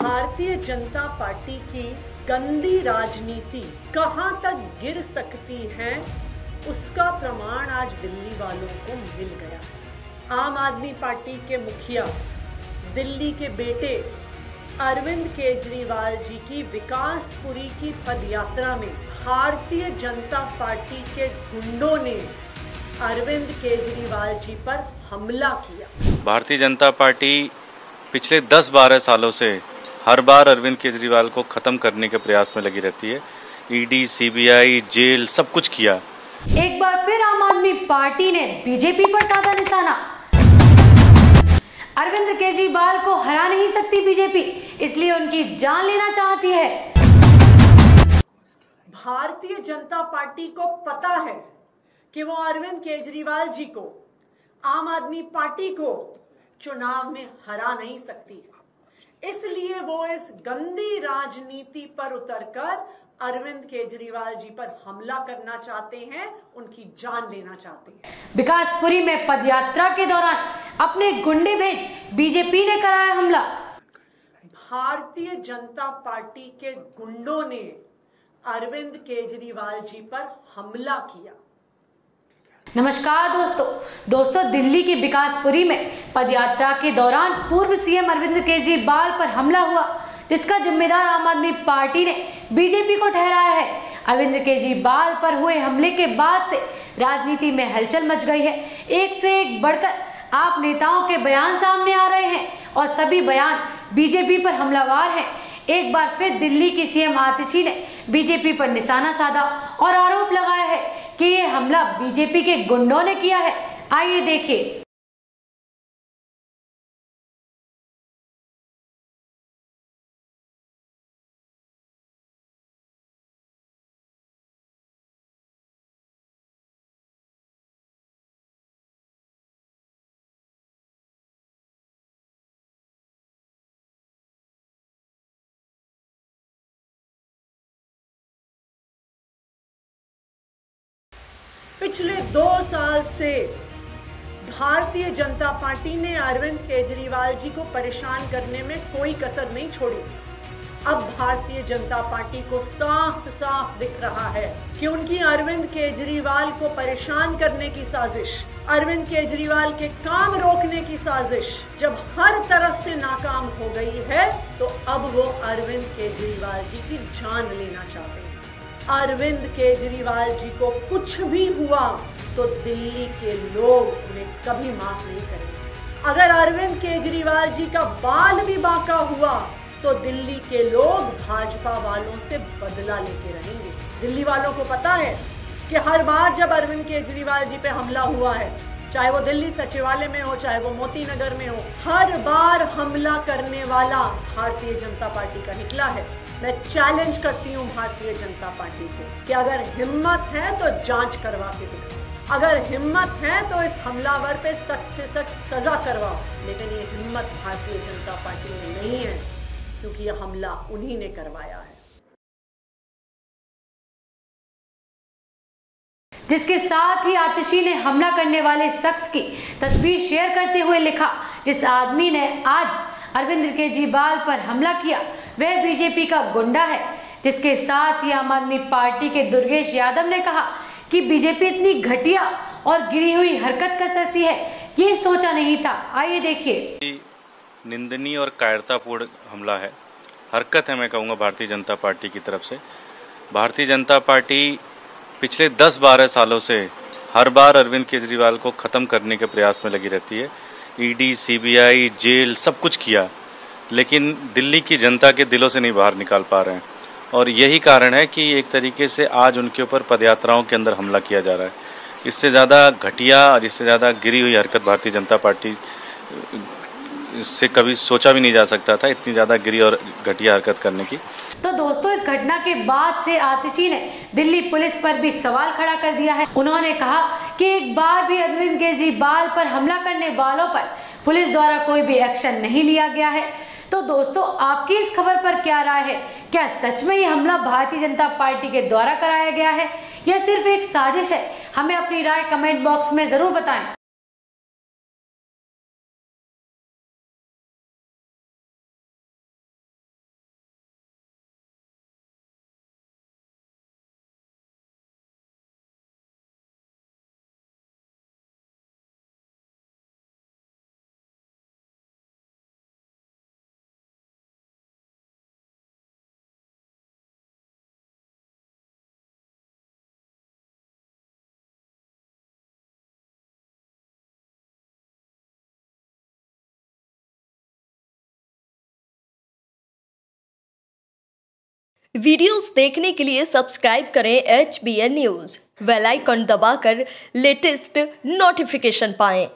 Bharatiya Janata party की गंदी राजनीति कहाँ तक गिर सकती है, उसका प्रमाण आज दिल्ली वालों को मिल गया। आम आदमी पार्टी के मुखिया, दिल्ली के बेटे अरविंद केजरीवाल जी की विकासपुरी की पदयात्रा में भारतीय जनता पार्टी के गुंडों ने अरविंद केजरीवाल जी पर हमला किया। भारतीय जनता पार्टी पिछले 10-12 सालों से हर बार अरविंद केजरीवाल को खत्म करने के प्रयास में लगी रहती है। ईडी सीबीआई जेल सब कुछ किया। एक बार फिर आम आदमी पार्टी ने बीजेपी पर साधा निशाना। अरविंद केजरीवाल को हरा नहीं सकती बीजेपी इसलिए उनकी जान लेना चाहती है। भारतीय जनता पार्टी को पता है कि वो अरविंद केजरीवाल जी को आम आदमी पार्टी को चुनाव में हरा नहीं सकती इसलिए वो इस गंदी राजनीति पर उतरकर अरविंद केजरीवाल जी पर हमला करना चाहते हैं उनकी जान लेना चाहते हैं। विकासपुरी में पदयात्रा के दौरान अपने गुंडे भेज बीजेपी ने कराया हमला। भारतीय जनता पार्टी के गुंडों ने अरविंद केजरीवाल जी पर हमला किया। नमस्कार दोस्तों। दोस्तों दिल्ली के विकासपुरी में पदयात्रा के दौरान पूर्व सीएम अरविंद केजरीवाल पर हमला हुआ, जिसका जिम्मेदार आम आदमी पार्टी ने बीजेपी को ठहराया है। अरविंद केजरीवाल पर हुए हमले के बाद से राजनीति में हलचल मच गई है। एक से एक बढ़कर आप नेताओं के बयान सामने आ रहे हैं और सभी बयान बीजेपी पर हमलावार हैं। एक बार फिर दिल्ली की सीएम आतिशी ने बीजेपी पर निशाना साधा और आरोप लगाया है कि ये हमला बीजेपी के गुंडों ने किया है। आइए देखिए। पिछले दो साल से भारतीय जनता पार्टी ने अरविंद केजरीवाल जी को परेशान करने में कोई कसर नहीं छोड़ी। अब भारतीय जनता पार्टी को साफ़ साफ़ दिख रहा है कि उनकी अरविंद केजरीवाल को परेशान करने की साजिश, अरविंद केजरीवाल के काम रोकने की साजिश जब हर तरफ़ से नाकाम हो गई है तो अब वो अरविंद केजरीवाल जी की जान लेना चाहते हैं। अरविंद केजरीवाल जी को कुछ भी हुआ तो दिल्ली के लोग उन्हें कभी माफ़ नहीं करेंगे। अगर अरविंद केजरीवाल जी का बाल भी बांका हुआ तो दिल्ली के लोग भाजपा वालों से बदला लेके रहेंगे। दिल्ली वालों को पता है कि हर बार जब अरविंद केजरीवाल जी पे हमला हुआ है, चाहे वो दिल्ली सचिवालय में हो, चाहे वो मोती नगर में हो, हर बार हमला करने वाला भारतीय जनता पार्टी का निकला है। मैं चैलेंज करती हूँ भारतीय जनता पार्टी को कि अगर हिम्मत है तो जाँच करवा के दिखाओ। अगर हिम्मत है तो इस हमलावर पे सख्त से सख्त सजा करवाओ। लेकिन ये हिम्मत भारतीय जनता पार्टी में नहीं है, क्योंकि ये हमला उन्हीं ने करवाया है। जिसके साथ ही आतिशी ने हमला करने वाले शख्स की तस्वीर शेयर करते हुए लिखा, जिस आदमी ने आज अरविंद केजरीवाल पर हमला किया। वह बीजेपी का गुंडा है, जिसके साथ ही आम आदमी पार्टी के दुर्गेश यादव ने कहा कि बीजेपी इतनी घटिया और गिरी हुई हरकत कर सकती है। ये सोचा नहीं था। आइए देखिए। निंदनीय और कायरतापूर्ण हमला है। हरकत है, मैं कहूँगा, भारतीय जनता पार्टी की तरफ़ से। भारतीय जनता पार्टी पिछले 10-12 सालों से हर बार अरविंद केजरीवाल को ख़त्म करने के प्रयास में लगी रहती है। ईडी सीबीआई जेल, सब कुछ किया, लेकिन दिल्ली की जनता के दिलों से नहीं बाहर निकाल पा रहे हैं। और यही कारण है कि एक तरीके से आज उनके ऊपर पदयात्राओं के अंदर हमला किया जा रहा है। इससे ज़्यादा घटिया और इससे ज़्यादा गिरी हुई हरकत भारतीय जनता पार्टी इससे कभी सोचा भी नहीं जा सकता था इतनी ज़्यादा गिरी और घटिया हरकत करने की। तो दोस्तों, इस घटना के बाद से आतिशी ने दिल्ली पुलिस पर भी सवाल खड़ा कर दिया है। उन्होंने कहा कि एक बार भी अरविंद केजरीवाल पर हमला करने वालों पर पुलिस द्वारा कोई भी एक्शन नहीं लिया गया है। तो दोस्तों, आपकी इस खबर पर क्या राय है? क्या सच में ये हमला भारतीय जनता पार्टी के द्वारा कराया गया है? या सिर्फ़ एक साजिश है? हमें अपनी राय कमेंट बॉक्स में ज़रूर बताएँ। वीडियोस देखने के लिए सब्सक्राइब करें H B N news. Bell icon दबाकर लेटेस्ट नोटिफिकेशन पाएँ।